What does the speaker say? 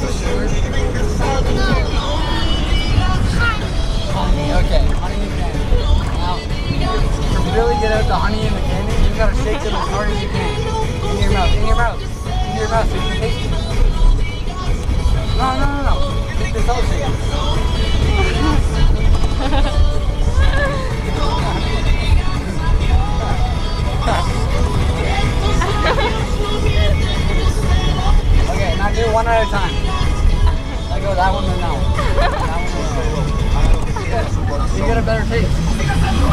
Honey, okay, honey and candy. Now, to really get out the honey and the candy, you gotta shake them as hard as you can. In your mouth, in your mouth, in your mouth so you can taste it. No, no, no, no. Get this whole thing. okay, now do one at a time. That one that one. That one that one. You get a better taste.